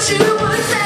what you would say.